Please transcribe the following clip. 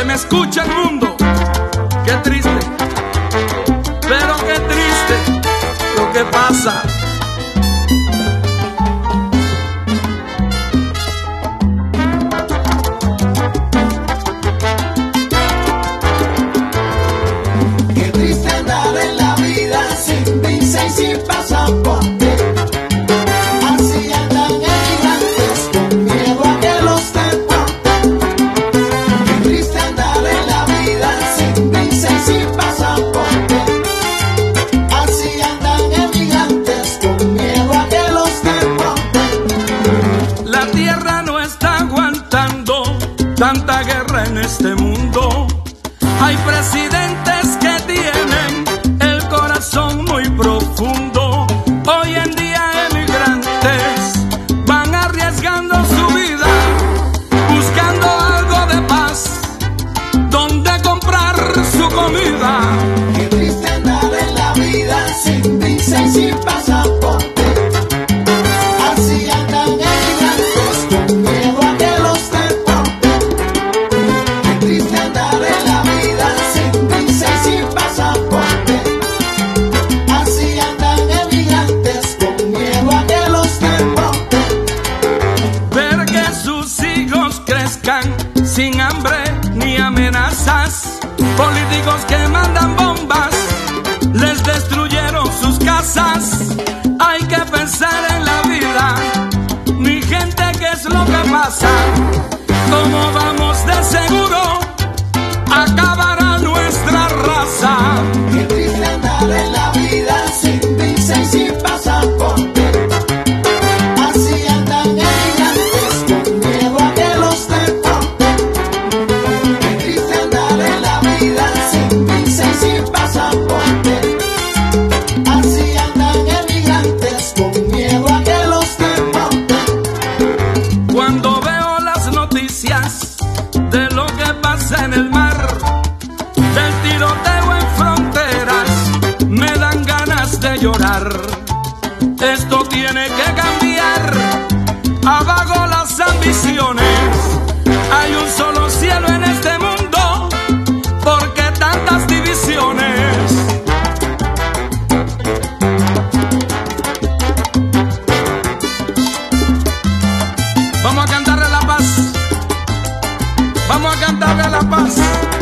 Que me escucha el mundo. Qué triste, pero qué triste lo que pasa. este mundo. Hay presidente amenazas, políticos que mandan bombas, les destruyeron sus casas. Hay que pensar en la vida, mi gente, ¿qué es lo que pasa? ¿Cómo vamos de seguro? Acabará. de lo que pasa en el mar, del tiroteo en fronteras, me dan ganas de llorar. Esto tiene que cambiar, abajo las ambiciones, hay un solo cielo en este mundo Thank you.